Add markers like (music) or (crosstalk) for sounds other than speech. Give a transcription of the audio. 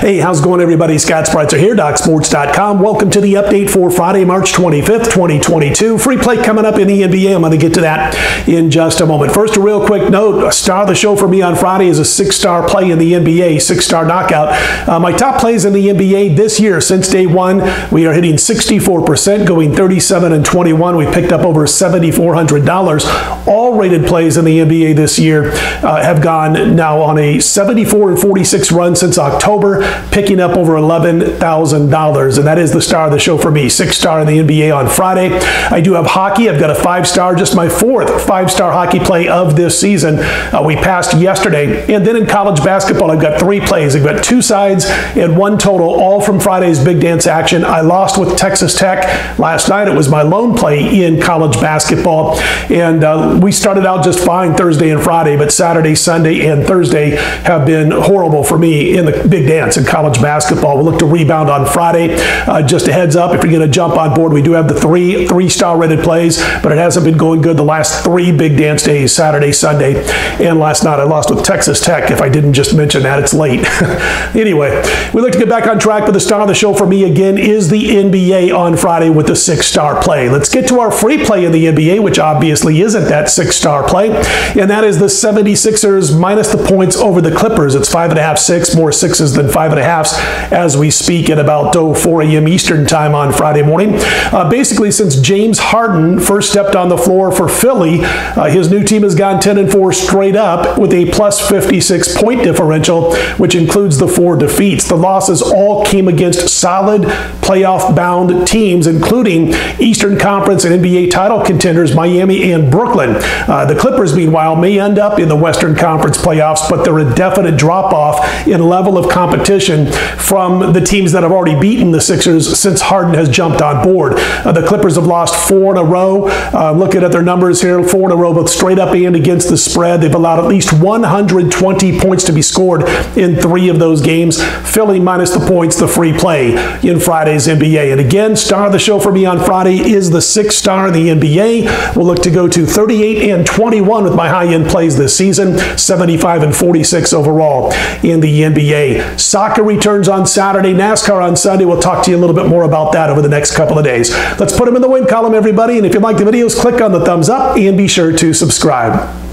Hey, how's it going, everybody? Scott Spreitzer here, DocSports.com. Welcome to the update for Friday, March 25th, 2022. Free play coming up in the NBA. I'm going to get to that in just a moment. First, a real quick note. A star of the show for me on Friday is a six-star play in the NBA, six-star knockout. Uh, my top plays in the NBA this year since day one, we are hitting 64%, going 37 and 21. We picked up over $7,400. All rated plays in the NBA this year uh, have gone now on a 74 and 46 run since since October, picking up over $11,000. And that is the star of the show for me. Six star in the NBA on Friday. I do have hockey. I've got a five star, just my fourth five star hockey play of this season. Uh, we passed yesterday. And then in college basketball, I've got three plays. I've got two sides and one total, all from Friday's big dance action. I lost with Texas Tech last night. It was my lone play in college basketball. And uh, we started out just fine Thursday and Friday, but Saturday, Sunday, and Thursday have been horrible for me in the big dance in college basketball. We'll look to rebound on Friday. Uh, just a heads up, if you're going to jump on board, we do have the three three-star rated plays, but it hasn't been going good the last three big dance days, Saturday, Sunday, and last night I lost with Texas Tech. If I didn't just mention that, it's late. (laughs) anyway, we look to get back on track, but the star of the show for me again is the NBA on Friday with the six-star play. Let's get to our free play in the NBA, which obviously isn't that six-star play, and that is the 76ers minus the points over the Clippers. It's five and a half, six, more sixes than five and a halfs as we speak at about 4 a.m. Eastern time on Friday morning. Uh, basically, since James Harden first stepped on the floor for Philly, uh, his new team has gone 10 and 4 straight up with a plus 56 point differential, which includes the four defeats. The losses all came against solid playoff bound teams, including Eastern Conference and NBA title contenders Miami and Brooklyn. Uh, the Clippers, meanwhile, may end up in the Western Conference playoffs, but they're a definite drop off in level of competition from the teams that have already beaten the Sixers since Harden has jumped on board. Uh, the Clippers have lost four in a row. Uh, looking at their numbers here, four in a row, both straight up and against the spread. They've allowed at least 120 points to be scored in three of those games. Philly minus the points, the free play in Friday's NBA. And again, star of the show for me on Friday is the sixth star in the NBA. We'll look to go to 38 and 21 with my high end plays this season, 75 and 46 overall in the NBA. Returns on Saturday, NASCAR on Sunday. We'll talk to you a little bit more about that over the next couple of days. Let's put them in the win column, everybody. And if you like the videos, click on the thumbs up and be sure to subscribe.